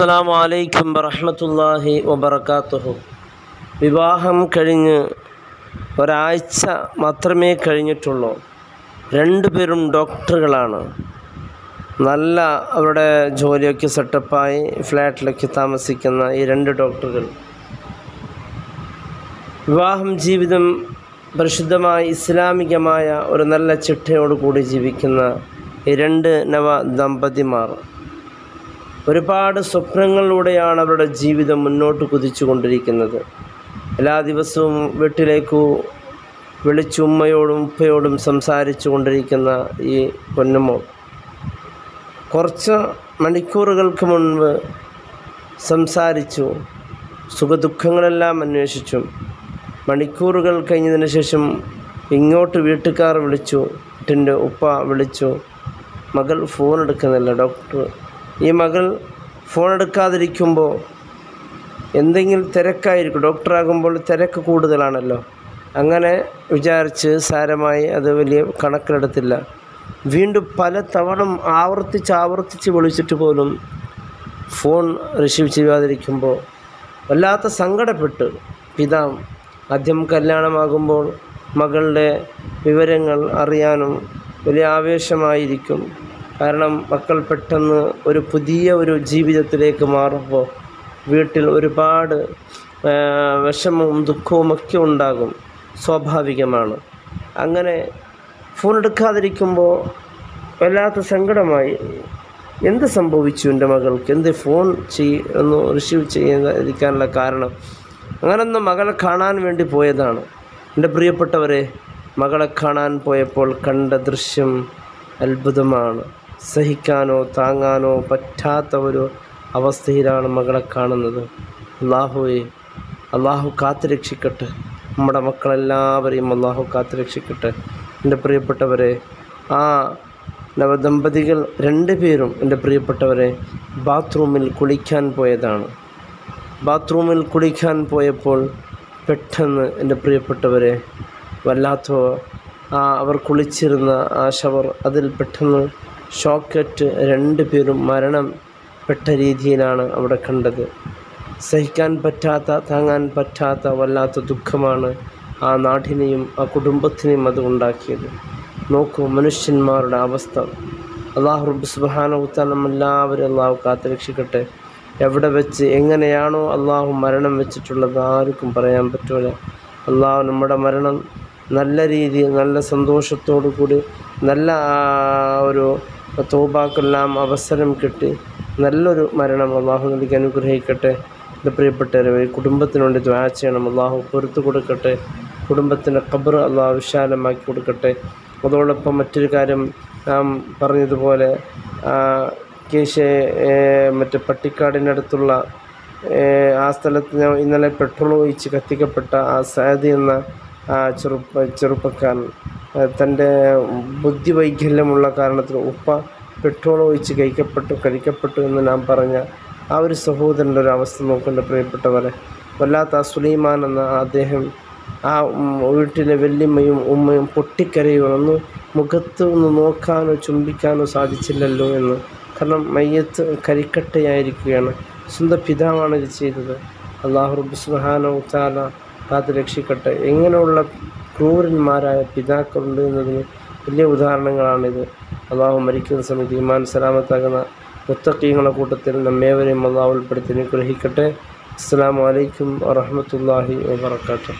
അസ്സലാമു അലൈക്കും വറഹ്മത്തുള്ളാഹി വബറകാതുഹു വിവാഹം കഴിഞ്ഞ് ഒരാഴ്ച മാത്രമേ കഴിഞ്ഞിട്ടുള്ളൂ. രണ്ടുപേരും ഡോക്ടറുകളാണ്. നല്ല അവരുടെ ജോലിയൊക്കെ സെറ്റപ്പായി ഫ്ലാറ്റിലൊക്കെ താമസിക്കുന്ന ഈ രണ്ട് ഡോക്ടറുകൾ. വിവാഹം ജീവിതം പരിശുദ്ധമായ ഇസ്ലാമികമായ ഒരു നല്ല ചിട്ടയോടുകൂടി ജീവിക്കുന്ന ഈ രണ്ട് നവ ദമ്പതിമാർ ഒരുപാട് സ്വപ്നങ്ങളിലൂടെയാണ് അവരുടെ ജീവിതം മുന്നോട്ട് കുതിച്ചു കൊണ്ടിരിക്കുന്നത് എല്ലാ ദിവസവും വീട്ടിലേക്കു വിളിച്ച് ഉമ്മയോടും ഉപ്പയോടും സംസാരിച്ചു കൊണ്ടിരിക്കുന്ന ഈ പൊന്നുമോൾ കുറച്ച് മണിക്കൂറുകൾക്ക് മുൻപ് സംസാരിച്ചു സുഖദുഃഖങ്ങളെല്ലാം അന്വേഷിച്ചു. മണിക്കൂറുകൾ കഴിഞ്ഞതിന് ശേഷം ഇങ്ങോട്ട് വീട്ടുകാർ വിളിച്ചു വീട്ടിന്റെ ഉപ്പ വിളിച്ചു മകൾ ഫോൺ എടുക്കുന്നില്ല ഡോക്ടർ ഈ മകൾ ഫോൺ എടുക്കാതിരിക്കുമ്പോൾ എന്തെങ്കിലും തിരക്കായിരിക്കും. ഡോക്ടറാകുമ്പോൾ തിരക്ക് കൂടുതലാണല്ലോ. അങ്ങനെ വിചാരിച്ച് സാരമായി അത് വലിയ കണക്കിലെടുത്തില്ല. വീണ്ടും പല തവണ ആവർത്തിച്ച് ആവർത്തിച്ച് വിളിച്ചിട്ട് പോലും ഫോൺ റിസീവ് ചെയ്യാതിരിക്കുമ്പോൾ വല്ലാത്ത സങ്കടപ്പെട്ട് പിതാവ് ആദ്യം കല്യാണമാകുമ്പോൾ മകളുടെ വിവരങ്ങൾ അറിയാനും വലിയ ആവേശമായിരിക്കും. കാരണം മക്കൾ പെട്ടെന്ന് ഒരു പുതിയ ഒരു ജീവിതത്തിലേക്ക് മാറുമ്പോൾ വീട്ടിൽ ഒരുപാട് വിഷമവും ദുഃഖവും ഒക്കെ ഉണ്ടാകും സ്വാഭാവികമാണ്. അങ്ങനെ ഫോൺ എടുക്കാതിരിക്കുമ്പോൾ വല്ലാത്ത സങ്കടമായി. എന്ത് സംഭവിച്ചു എന്റെ മകൾക്ക്? എന്ത് ഫോൺ ചെയ് ഒന്ന് റിസീവ് ചെയ്യാതിരിക്കാനുള്ള കാരണം? അങ്ങനൊന്ന് മകളെ കാണാൻ വേണ്ടി പോയതാണ്. എന്റെ പ്രിയപ്പെട്ടവരെ മകളെ കാണാൻ പോയപ്പോൾ കണ്ട ദൃശ്യം അത്ഭുതമാണ്. സഹിക്കാനോ താങ്ങാനോ പറ്റാത്ത ഒരു അവസ്ഥയിലാണ് മകളെ കാണുന്നത്. അള്ളാഹുവെ അള്ളാഹു കാത്തുരക്ഷിക്കട്ടെ. നമ്മുടെ മക്കളെല്ലാവരെയും അള്ളാഹു കാത്തുരക്ഷിക്കട്ടെ. എന്റെ പ്രിയപ്പെട്ടവരെ ആ നവദമ്പതികൾ രണ്ട് പേരും എന്റെ പ്രിയപ്പെട്ടവരെ ബാത്റൂമിൽ കുളിക്കാൻ പോയതാണ്. ബാത്റൂമിൽ കുളിക്കാൻ പോയപ്പോൾ പെട്ടെന്ന് എന്റെ പ്രിയപ്പെട്ടവരെ വല്ലാത്ത ആ അവർ കുളിച്ചിരുന്ന ആ ഷവർ അതിൽ പെട്ടെന്ന് ഷോക്കേറ്റ് രണ്ട് പേരും മരണം പെട്ട രീതിയിലാണ് അവിടെ കണ്ടത്. സഹിക്കാൻ പറ്റാത്ത താങ്ങാൻ പറ്റാത്ത വല്ലാത്ത ദുഃഖമാണ് ആ നാടിനെയും ആ കുടുംബത്തിനെയും അത് ഉണ്ടാക്കിയത്. നോക്കൂ മനുഷ്യന്മാരുടെ അവസ്ഥ. അള്ളാഹു റബ്ബ് സുബാനവുത്താൻ എല്ലാവരും അള്ളാഹു കാത്തുരക്ഷിക്കട്ടെ. എവിടെ വെച്ച് എങ്ങനെയാണോ അള്ളാഹു മരണം വെച്ചിട്ടുള്ളത് ആർക്കും പറയാൻ പറ്റൂല. അള്ളാഹു നമ്മുടെ മരണം നല്ല രീതിയിൽ നല്ല സന്തോഷത്തോടു കൂടി നല്ല ഒരു തോബാക്കെല്ലാം അവസരം കിട്ടി. നല്ലൊരു മരണം അള്ളാഹു നൽകി അനുഗ്രഹിക്കട്ടെ. എന്റെ പ്രിയപ്പെട്ടവരെ കുടുംബത്തിന് വേണ്ടി ദ്വാ ചെയ്യണം. അള്ളാഹു പൊറത്തു കൊടുക്കട്ടെ. കുടുംബത്തിന്റെ ഖബർ അള്ളാഹു വിശാലമാക്കി കൊടുക്കട്ടെ. അതോടൊപ്പം മറ്റൊരു കാര്യം നാം പറഞ്ഞതുപോലെ കേശെ മറ്റേ പട്ടിക്കാടിനടുത്തുള്ള ആ സ്ഥലത്ത് ഞാൻ ഇന്നലെ പെട്രോൾ ഒഴിച്ച് കത്തിക്കപ്പെട്ട ആ സാദി എന്ന ചെറുപ്പ ചെറുപ്പക്കാരൻ. തന്റെ ബുദ്ധി വൈകല്യമുള്ള കാരണത്തിന് ഉപ്പ പെട്രോൾ ഒഴിച്ച് കഴിക്കപ്പെട്ടു കഴിക്കപ്പെട്ടു എന്ന് നാം പറഞ്ഞ ആ ഒരു സഹോദരന്റെ ഒരു അവസ്ഥ നോക്കേണ്ട പ്രിയപ്പെട്ടവരെ. വല്ലാത്ത സുലൈമാൻ എന്ന അദ്ദേഹം ആ വീട്ടിലെ വല്യമ്മയും ഉമ്മയും പൊട്ടിക്കരയുകയാണ് ഒന്ന് മുഖത്ത് ഒന്ന് നോക്കാനോ ചുംബിക്കാനോ സാധിച്ചില്ലല്ലോ എന്ന്. കാരണം മയ്യത്ത് കരിക്കട്ടയായിരിക്കുകയാണ്. സ്വന്തം പിതാവാണ് ഇത് ചെയ്തത്. അള്ളാഹു റബ്ബ് താല കാത്ത് രക്ഷിക്കട്ടെ. എങ്ങനെയുള്ള ക്രൂരന്മാരായ പിതാക്കളുണ്ട് എന്നതിന് വലിയ ഉദാഹരണങ്ങളാണിത്. അള്ളാഹു മരിക്കുന്ന സമയത്ത് ഇമാൻ സലാമത്താകുന്ന മുത്തക്കീങ്ങളുടെ കൂട്ടത്തിൽ നമ്മേവരെയും അള്ളാഹ് ഉൾപ്പെടുത്തി അനുഗ്രഹിക്കട്ടെ. അസ്സാം വലൈക്കും വറഹമത്തല്ലാഹി വാബർക്കാത്തു